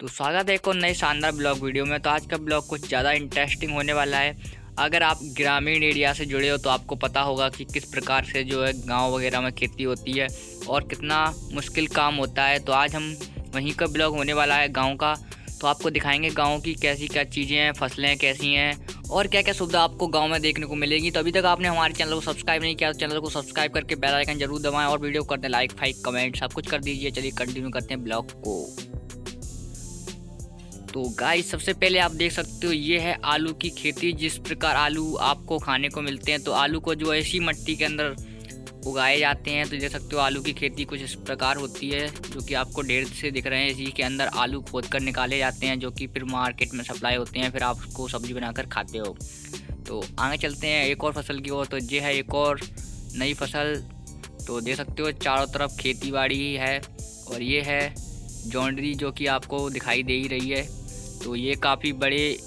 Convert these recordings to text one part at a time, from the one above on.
तो स्वागत है एक और नए शानदार ब्लॉग वीडियो में। तो आज का ब्लॉग कुछ ज़्यादा इंटरेस्टिंग होने वाला है। अगर आप ग्रामीण एरिया से जुड़े हो तो आपको पता होगा कि किस प्रकार से जो है गाँव वगैरह में खेती होती है और कितना मुश्किल काम होता है। तो आज हम वहीं का ब्लॉग होने वाला है गाँव का। तो आपको दिखाएँगे गाँव की कैसी क्या चीज़ें हैं, फ़सलें कैसी हैं और क्या क्या सुविधा आपको गाँव में देखने को मिलेगी। तो अभी तक आपने हमारे चैनल को सब्सक्राइब नहीं किया तो चैनल को सब्सक्राइब करके बेल आइकन ज़रूर दबाएँ और वीडियो करते हैं लाइक फाइक कमेंट सब कुछ कर दीजिए। चलिए कंटिन्यू करते हैं ब्लॉग को। तो गाइस सबसे पहले आप देख सकते हो, ये है आलू की खेती। जिस प्रकार आलू आपको खाने को मिलते हैं तो आलू को जो ऐसी मट्टी के अंदर उगाए जाते हैं तो देख सकते हो आलू की खेती कुछ इस प्रकार होती है, जो कि आपको ढेर से दिख रहे हैं। इसी के अंदर आलू खोद कर निकाले जाते हैं, जो कि फिर मार्केट में सप्लाई होते हैं, फिर आप उसको सब्ज़ी बनाकर खाते हो। तो आगे चलते हैं, एक और फ़सल की ओर तो ये है एक और नई फ़सल। तो देख सकते हो, चारों तरफ़ खेती बाड़ी ही है, और ये है जॉन्ड्री, जो कि आपको दिखाई दे ही रही है। तो ये काफ़ी बड़े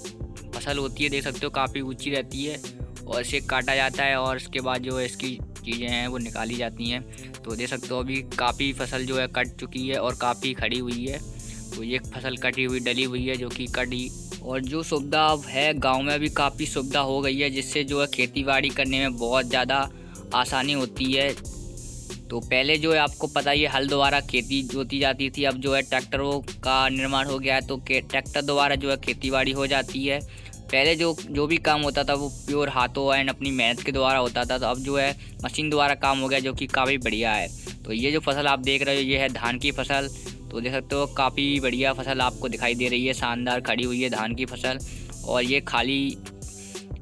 फ़सल होती है, देख सकते हो, काफ़ी ऊँची रहती है और इसे काटा जाता है और इसके बाद जो है इसकी चीज़ें हैं वो निकाली जाती हैं। तो देख सकते हो, अभी काफ़ी फ़सल जो है कट चुकी है और काफ़ी खड़ी हुई है। तो ये फ़सल कटी हुई, डली हुई है जो कि कटी। और जो सुविधा अब है गाँव में भी काफ़ी सुविधा हो गई है, जिससे जो है खेती बाड़ी करने में बहुत ज़्यादा आसानी होती है। तो पहले जो है आपको पता ही हल द्वारा खेती जोती जाती थी। अब जो है ट्रैक्टरों का निर्माण हो गया है तो ट्रैक्टर द्वारा जो है खेती बाड़ी हो जाती है। पहले जो जो भी काम होता था, वो प्योर हाथों एंड अपनी मेहनत के द्वारा होता था। तो अब जो है, मशीन द्वारा काम हो गया, जो कि काफ़ी बढ़िया है। तो ये जो फ़सल आप देख रहे हो, ये है धान की फ़सल। तो देख सकते हो, काफ़ी बढ़िया फ़सल आपको दिखाई दे रही है। शानदार खड़ी हुई है धान की फ़सल और ये खाली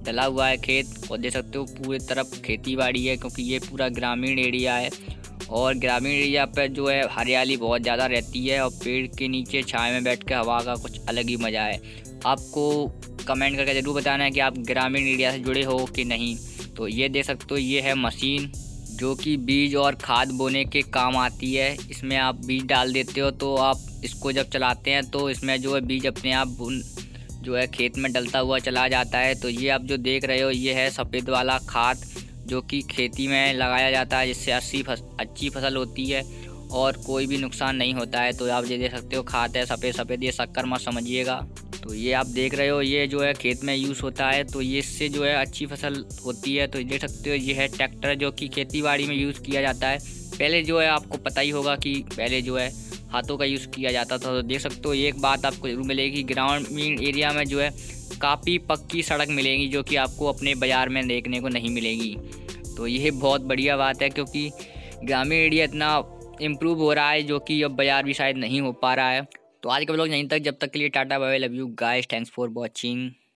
डला हुआ है खेत और देख सकते हो, पूरे तरफ़ खेती बाड़ी है, क्योंकि ये पूरा ग्रामीण एरिया है। और ग्रामीण एरिया पर जो है हरियाली बहुत ज़्यादा रहती है और पेड़ के नीचे छाए में बैठ के हवा का कुछ अलग ही मज़ा है। आपको कमेंट करके ज़रूर बताना है कि आप ग्रामीण एरिया से जुड़े हो कि नहीं। तो ये देख सकते हो, ये है मशीन जो कि बीज और खाद बोने के काम आती है। इसमें आप बीज डाल देते हो तो आप इसको जब चलाते हैं तो इसमें जो है बीज अपने आप जो है खेत में डलता हुआ चला जाता है। तो ये आप जो देख रहे हो, ये है सफ़ेद वाला खाद। जो कि खेती में लगाया जाता है जिससे अस्सी फस, अच्छी फ़सल होती है और कोई भी नुकसान नहीं होता है। तो आप ये देख सकते हो खाद है सफ़ेद सफ़ेद ये शक्कर मत समझिएगा। तो ये आप देख रहे हो ये जो है खेत में यूज़ होता है तो ये इससे जो है अच्छी फ़सल होती है। तो देख सकते हो ये है ट्रैक्टर जो कि खेती बाड़ी में यूज़ किया जाता है। पहले जो है आपको पता ही होगा कि पहले जो है हाथों का यूज़ किया जाता था। तो देख सकते हो एक बात आपको ज़रूर मिलेगी ग्रामीण एरिया में जो है काफ़ी पक्की सड़क मिलेगी जो कि आपको अपने बाज़ार में देखने को नहीं मिलेगी। तो यह बहुत बढ़िया बात है क्योंकि ग्रामीण एरिया इतना इम्प्रूव हो रहा है जो कि अब बाज़ार भी शायद नहीं हो पा रहा है। तो आज के ब्लॉग यहीं तक। जब तक के लिए tata bye love you guys thanks for watching